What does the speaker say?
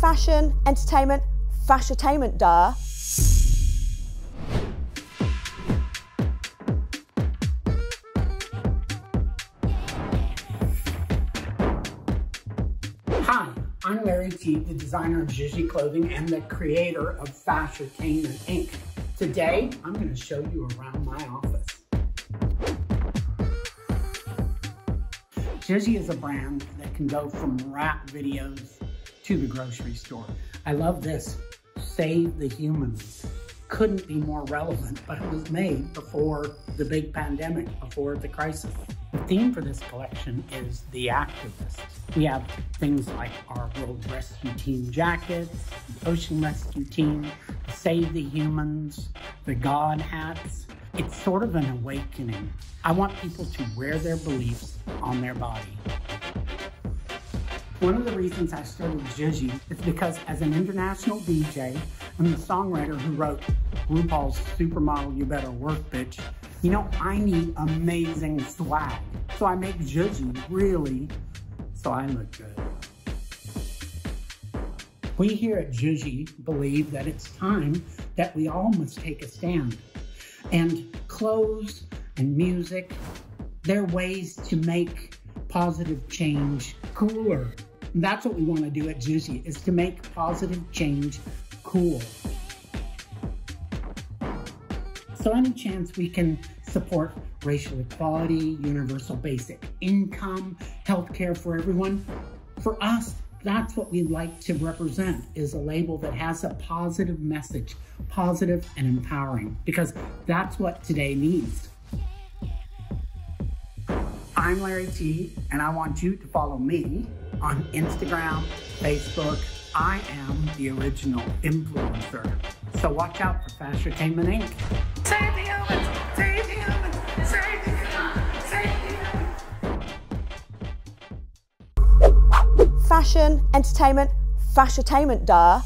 Fashion, entertainment, fashertainment, duh. Hi, I'm Larry Tee, the designer of Tzuji Clothing and the creator of Fashertainment Inc. Today, I'm going to show you around my office. Tzuji is a brand that can go from rap videos to the grocery store. I love this, save the humans. Couldn't be more relevant, but it was made before the big pandemic, before the crisis. The theme for this collection is the activist. We have things like our World Rescue Team jackets, the Ocean Rescue Team, Save the Humans, the God hats. It's sort of an awakening. I want people to wear their beliefs on their body. One of the reasons I started Tzuji is because as an international DJ and the songwriter who wrote RuPaul's Supermodel You Better Work Bitch, you know, I need amazing swag. So I make Tzuji really so I look good. We here at Tzuji believe that it's time that we all must take a stand. And clothes and music, they're ways to make positive change cooler. And that's what we want to do at Tzuji, is to make positive change cool. So any chance we can support racial equality, universal basic income, healthcare for everyone, for us, that's what we like to represent is a label that has a positive message, positive and empowering, because that's what today needs. I'm Larry Tee, and I want you to follow me on Instagram, Facebook. I am the original influencer. So watch out for Fashertainment Inc. Save the humans! Save the humans! Save the humans! Save Fashion, entertainment, fashertainment, duh.